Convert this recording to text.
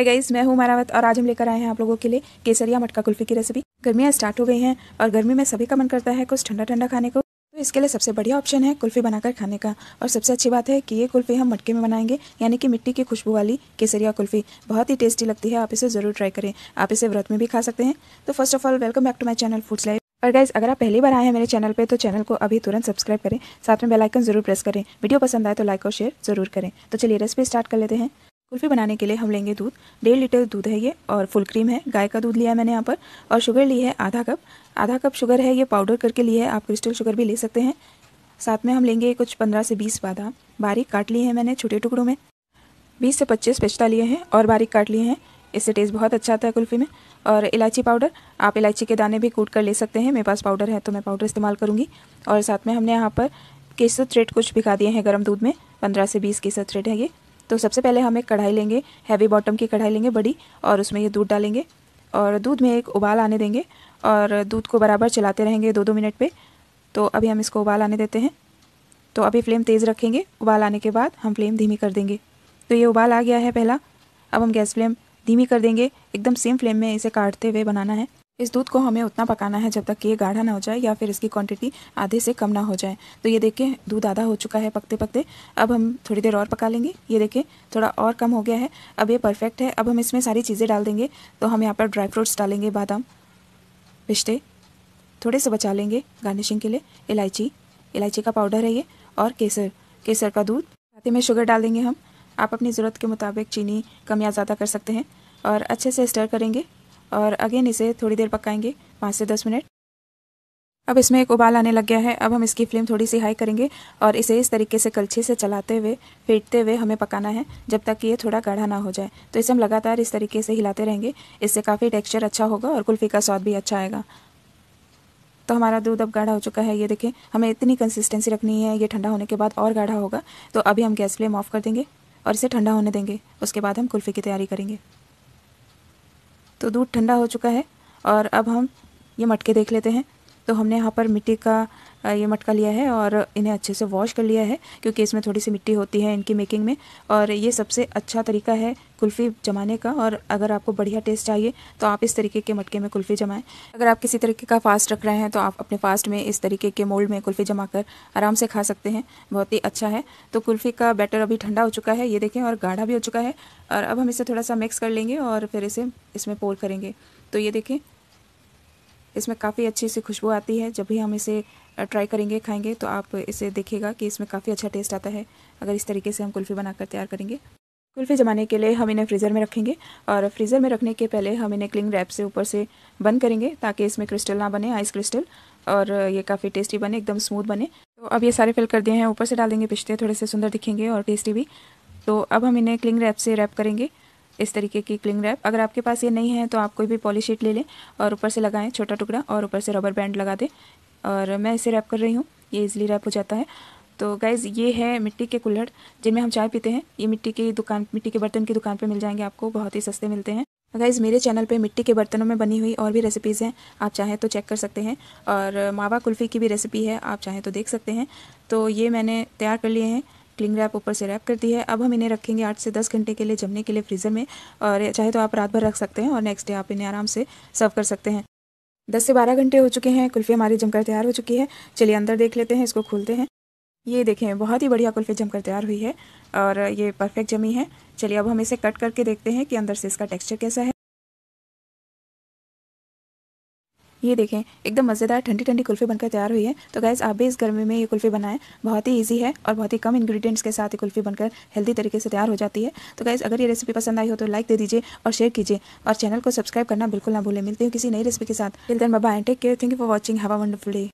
Hi guys मैं हूँ मारावत और आज हम लेकर आए हैं आप लोगों के लिए केसरिया मटका कुल्फी की रेसिपी गर्मियाँ स्टार्ट हो गई हैं और गर्मी में सभी का मन करता है कुछ ठंडा ठंडा खाने को। तो इसके लिए सबसे बढ़िया ऑप्शन है कुल्फी बनाकर खाने का। और सबसे अच्छी बात है कि ये कुल्फी हम मटके में बनाएँगे, यानी कि मिट्टी की खुशबू वाली केसरिया कुल्फी। बहुत ही टेस्टी लगती है, आप इसे ज़रूर ट्राई करें। आप इसे व्रत में भी खा सकते हैं। तो first of all welcome back to my channel foods life और गाइज़ अगर आप पहली बार आए हैं मेरे चैनल पे तो चैनल को अभी तुरंत सब्सक्राइब करें। साथ में बेल आइकन ज़रूर प्रेस करें। वीडियो पसंद आए तो लाइक और शेयर ज़रूर करें। तो चलिए रेसिपी स्टार्ट कर लेते हैं। कुल्फ़ी बनाने के लिए हम लेंगे दूध। डेढ़ लीटर दूध है ये और फुल क्रीम है। गाय का दूध लिया है मैंने यहाँ पर और शुगर ली है आधा कप। आधा कप शुगर है, ये पाउडर करके लिए है। आप क्रिस्टल शुगर भी ले सकते हैं। साथ में हम लेंगे कुछ पंद्रह से बीस बादाम। बारीक काट लिए हैं मैंने छोटे टुकड़ों में। बीस से पच्चीस पिस्ता लिए हैं और बारीक काट लिए हैं। इससे टेस्ट बहुत अच्छा आता है कुल्फ़ी में। और इलायची पाउडर, आप इलायची के दाने भी कूट कर ले सकते हैं। मेरे पास पाउडर है तो मैं पाउडर इस्तेमाल करूँगी। और साथ में हमने यहाँ पर केसर थ्रेड कुछ भिगा दिए हैं गर्म दूध में। पंद्रह से बीस केसर थ्रेड है ये। तो सबसे पहले हम एक कढ़ाई लेंगे हैवी बॉटम की कढ़ाई लेंगे, बड़ी, और उसमें ये दूध डालेंगे। और दूध में एक उबाल आने देंगे, और दूध को बराबर चलाते रहेंगे दो दो मिनट पे। तो अभी हम इसको उबाल आने देते हैं। तो अभी फ्लेम तेज़ रखेंगे, उबाल आने के बाद हम फ्लेम धीमी कर देंगे। तो ये उबाल आ गया है पहला। अब हम गैस फ्लेम धीमी कर देंगे। एकदम सेम फ्लेम में इसे काटते हुए बनाना है। इस दूध को हमें उतना पकाना है जब तक ये गाढ़ा ना हो जाए या फिर इसकी क्वांटिटी आधे से कम ना हो जाए। तो ये देखिए दूध आधा हो चुका है पकते पकते अब हम थोड़ी देर और पका लेंगे। ये देखिए थोड़ा और कम हो गया है। अब ये परफेक्ट है। अब हम इसमें सारी चीज़ें डाल देंगे। तो हम यहाँ पर ड्राई फ्रूट्स डालेंगे, बादाम, पिस्ते, थोड़े से बचा लेंगे गार्निशिंग के लिए, इलायची। इलायची का पाउडर है ये, और केसर। केसर का दूध। साथ ही में शुगर डाल देंगे हम। आप अपनी ज़रूरत के मुताबिक चीनी कम या ज़्यादा कर सकते हैं और अच्छे से स्टर करेंगे। और अगेन इसे थोड़ी देर पकाएँगे, पाँच से दस मिनट। अब इसमें एक उबाल आने लग गया है। अब हम इसकी फ्लेम थोड़ी सी हाई करेंगे और इसे इस तरीके से कलछी से चलाते हुए, फेंटते हुए हमें पकाना है, जब तक कि ये थोड़ा गाढ़ा ना हो जाए। तो इसे हम लगातार इस तरीके से हिलाते रहेंगे। इससे काफ़ी टेक्सचर अच्छा होगा और कुल्फ़ी का स्वाद भी अच्छा आएगा। तो हमारा दूध अब गाढ़ा हो चुका है। ये देखें, हमें इतनी कंसिस्टेंसी रखनी है। ये ठंडा होने के बाद और गाढ़ा होगा। तो अभी हम गैस फ्लेम ऑफ़ कर देंगे और इसे ठंडा होने देंगे। उसके बाद हम कुल्फ़ी की तैयारी करेंगे। तो दूध ठंडा हो चुका है और अब हम ये मटके देख लेते हैं। तो हमने यहाँ पर मिट्टी का ये मटका लिया है और इन्हें अच्छे से वॉश कर लिया है क्योंकि इसमें थोड़ी सी मिट्टी होती है इनकी मेकिंग में। और ये सबसे अच्छा तरीका है कुल्फ़ी जमाने का और अगर आपको बढ़िया टेस्ट चाहिए तो आप इस तरीके के मटके में कुल्फ़ी जमाएँ। अगर आप किसी तरीके का फास्ट रख रहे हैं तो आप अपने फास्ट में इस तरीके के मोल्ड में कुल्फ़ी जमा कर आराम से खा सकते हैं। बहुत ही अच्छा है। तो कुल्फ़ी का बैटर अभी ठंडा हो चुका है, ये देखें, और गाढ़ा भी हो चुका है। और अब हम इसे थोड़ा सा मिक्स कर लेंगे और फिर इसे इसमें पोर करेंगे। तो ये देखें इसमें काफ़ी अच्छी सी खुशबू आती है। जब भी हम इसे ट्राई करेंगे, खाएँगे तो आप इसे देखिएगा कि इसमें काफ़ी अच्छा टेस्ट आता है। अगर इस तरीके से हम कुल्फ़ी बनाकर तैयार करेंगे। कुल्फ़ी जमाने के लिए हम इन्हें फ्रीज़र में रखेंगे और फ्रीज़र में रखने के पहले हम इन्हें क्लिंग रैप से ऊपर से बंद करेंगे ताकि इसमें क्रिस्टल ना बने आइस क्रिस्टल और ये काफ़ी टेस्टी बने, एकदम स्मूथ बने। तो अब ये सारे फिल कर दिए हैं, ऊपर से डाल देंगे पिछते थोड़े से सुंदर दिखेंगे और टेस्टी भी। तो अब हम इन्हें क्लिंग रैप से रैप करेंगे। इस तरीके की क्लिंग रैप अगर आपके पास ये नहीं है तो आप कोई भी पॉली शीट ले लें और ऊपर से लगाएँ, छोटा टुकड़ा, और ऊपर से रबर बैंड लगा दें। और मैं इसे रैप कर रही हूँ। ये इजली रैप हो जाता है। तो गाइज़ ये है मिट्टी के कुल्हड़, जिनमें हम चाय पीते हैं। ये मिट्टी की दुकान, मिट्टी के बर्तन की दुकान पर मिल जाएँगे आपको, बहुत ही सस्ते मिलते हैं। गाइज़ मेरे चैनल पे मिट्टी के बर्तनों में बनी हुई और भी रेसिपीज़ हैं। आप चाहें तो चेक कर सकते हैं। और मावा कुल्फ़ी की भी रेसिपी है, आप चाहें तो देख सकते हैं। तो ये मैंने तैयार कर लिए हैं। क्लिंग रैप ऊपर से रैप कर दी है। अब हम इन्हें रखेंगे आठ से दस घंटे के लिए जमने के लिए फ्रीज़र में और चाहे तो आप रात भर रख सकते हैं और नेक्स्ट डे आप इन्हें आराम से सर्व कर सकते हैं। दस से बारह घंटे हो चुके हैं, कुल्फ़ी हमारी जमकर तैयार हो चुकी है। चलिए अंदर देख लेते हैं, इसको खोलते हैं। ये देखें, बहुत ही बढ़िया कुल्फ़ी जमकर तैयार हुई है और ये परफेक्ट जमी है। चलिए अब हम इसे कट करके देखते हैं कि अंदर से इसका टेक्सचर कैसा है। ये देखें, एकदम मज़ेदार ठंडी ठंडी कुल्फ़ी बनकर तैयार हुई है। तो गैस आप भी इस गर्मी में ये कुल्फ़ी बनाएँ। बहुत ही ईजी है और बहुत ही कम इंग्रीडियंट्स के साथ ये कुल्फ़ी बनकर हेल्दी तरीके से तैयार हो जाती है। तो गैस अगर ये रेसिपी पसंद आई हो तो लाइक दे दीजिए और शेयर कीजिए। और चैनल को सब्सक्राइब करना बिल्कुल ना भूलें। मिलती हूँ किसी नई रेसिपी के साथ। Till take care thank you for watching have a wonderful day